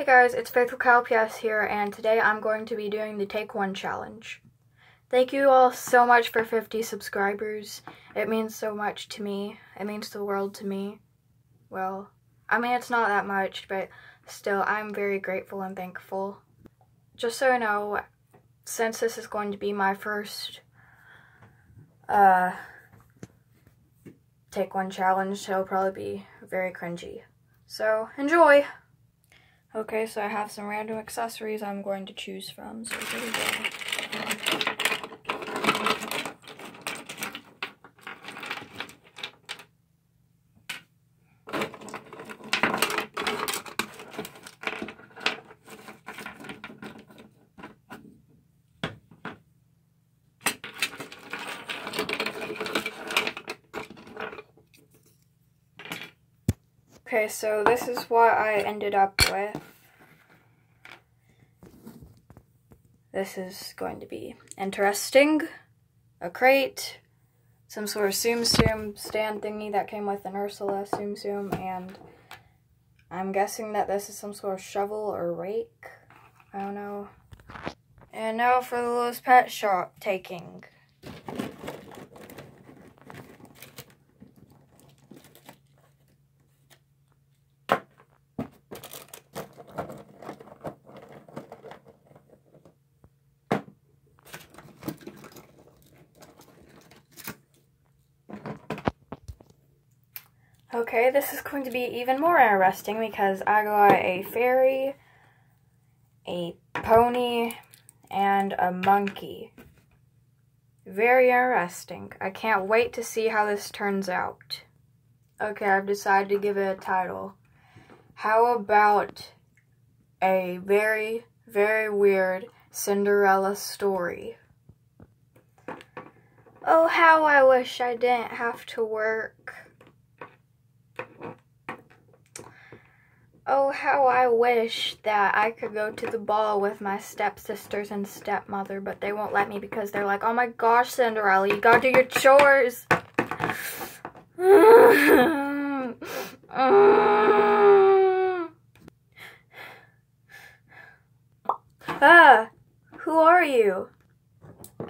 Hey guys, it's Faithful Cat LPS here, and today I'm going to be doing the Take One Challenge. Thank you all so much for 50 subscribers. It means so much to me. It means the world to me. Well, I mean, it's not that much, but still, I'm very grateful and thankful. Just so you know, since this is going to be my first uh, Take One Challenge, it'll probably be very cringy. So, enjoy! Okay, so I have some random accessories I'm going to choose from, so here we go. Okay, so this is what I ended up with. This is going to be interesting. A crate, some sort of Tsum Tsum stand thingy that came with an Ursula Tsum Tsum, and I'm guessing that this is some sort of shovel or rake. I don't know. And now for the Littlest Pet Shop taking. Okay, this is going to be even more interesting because I got a fairy, a pony, and a monkey. Very interesting. I can't wait to see how this turns out. Okay, I've decided to give it a title. How about a very, very weird Cinderella story? Oh, how I wish I didn't have to work. Oh, how I wish that I could go to the ball with my stepsisters and stepmother, but they won't let me because they're like, oh my gosh, Cinderella, you gotta do your chores. ah, who are you?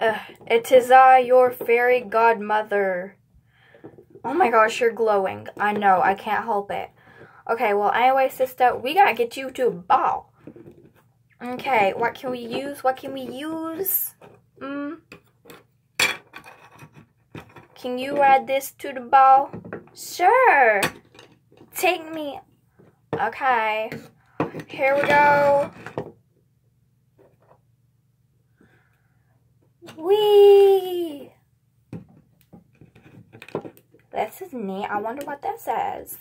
Uh, it is I, your fairy godmother. Oh my gosh, you're glowing. I know, I can't help it. Okay, well, anyway, sister, we gotta get you to a ball. Okay, what can we use? What can we use? Mm. Can you add this to the ball? Sure. Take me. Okay. Here we go. Wee. This is neat. I wonder what that says.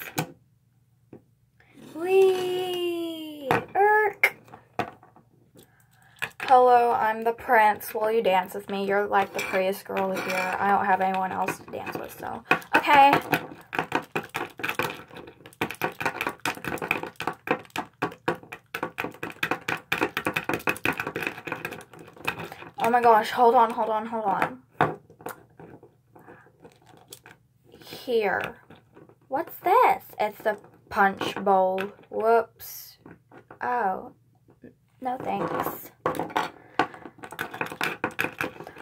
Wee! Erk! Hello, I'm the prince. Will you dance with me? You're like the prettiest girl here. I don't have anyone else to dance with, so. Okay. Oh my gosh, hold on, hold on, hold on. Here. What's this? It's the punch bowl. Whoops. Oh. No thanks.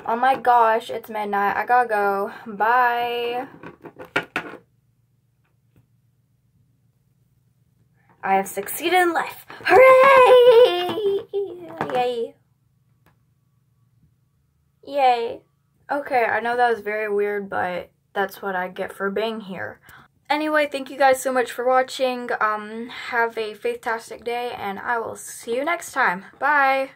Oh my gosh, it's midnight. I gotta go. Bye. I have succeeded in life. Hooray! Yay. Yay. Okay, I know that was very weird, but that's what I get for being here. Anyway, thank you guys so much for watching. Um, have a fantastic day, and I will see you next time. Bye!